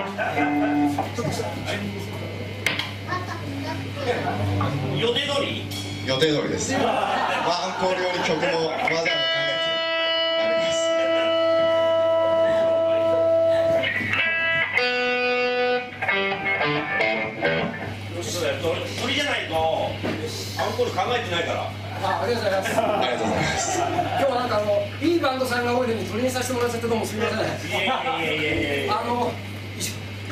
予定通り？予定通りですまあアンコールより曲もじゃないとアンコール考えてないから。あ、ありがとうございます。今日はなんかあのいいバンドさんが多いのに鳥にさせてもらっちゃってどうもすみません。いやいやいやいや。あの。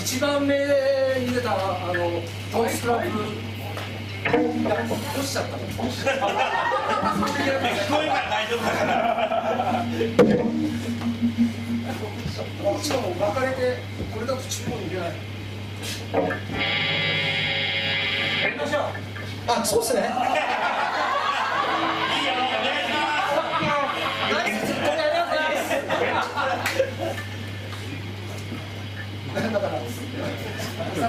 一番目に出たあのドンスクラブ。いや落ちちゃったの聞こえば大丈夫だからしかも巻かれてこれだと中央に入れないやりましょうあそうっすね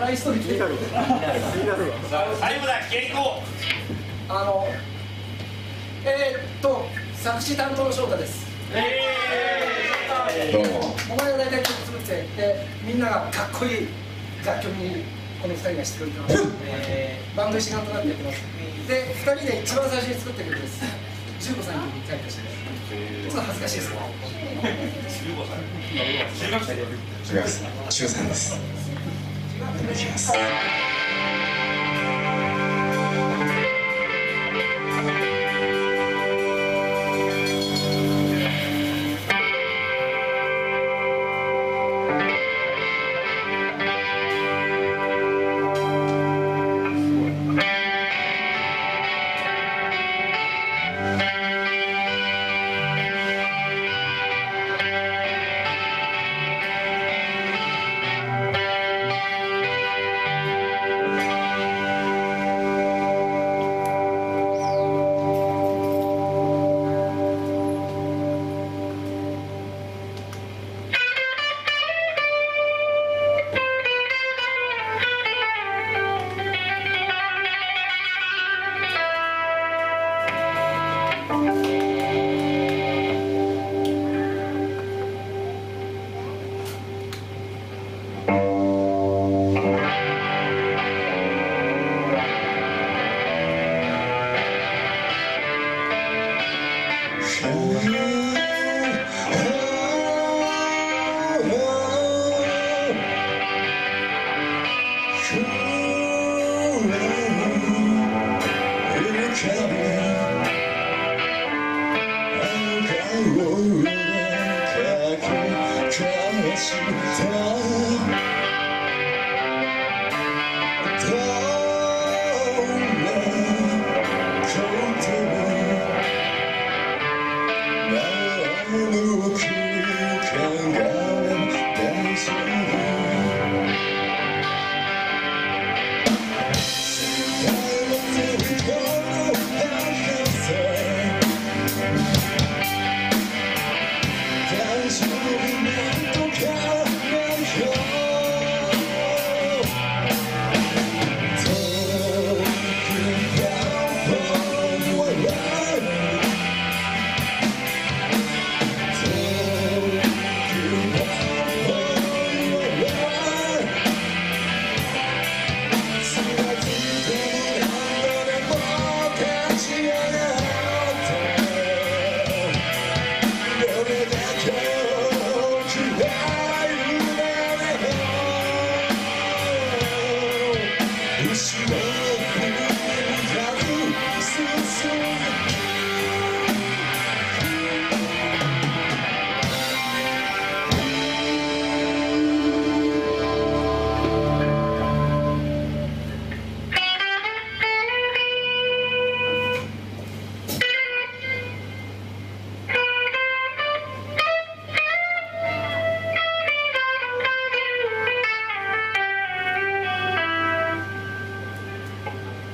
おさらいしといてさあ最後だ気合いこあのえー、っと作詞担当の翔太です。うえどうもお前が大体曲作ってでみんながかっこいい楽曲にこの2人がしてくれてます、えー、バンド一丸となってやってます。で2人で一番最初に作った曲です。15歳の時に書いたしちょっと恥ずかしいですけど。15歳。中学生。中3ですいしそう。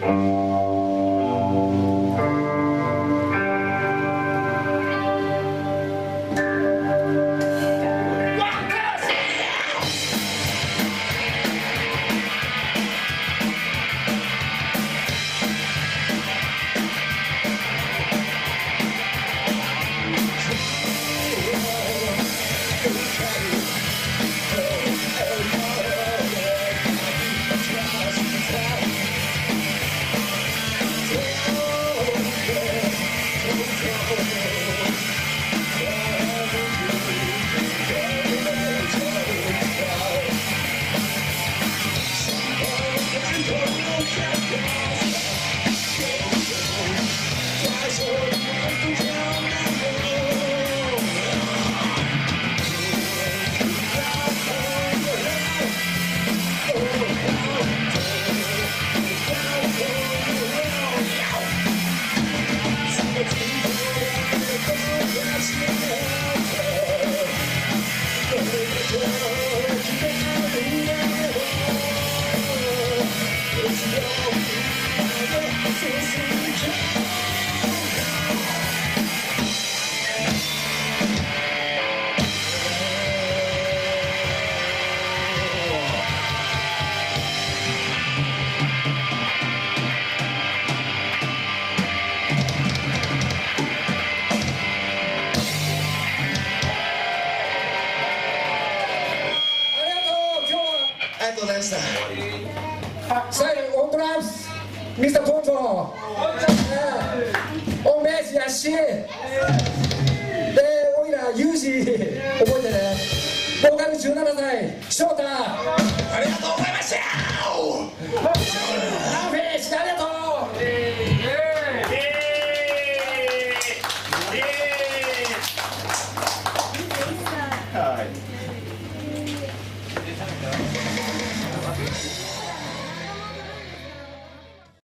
Música きます最後オンドラムスミスターポンポオンベースやしでオイラユージ覚えてねボーカル17歳翔太ありがとうございました。ラフィッシありがとう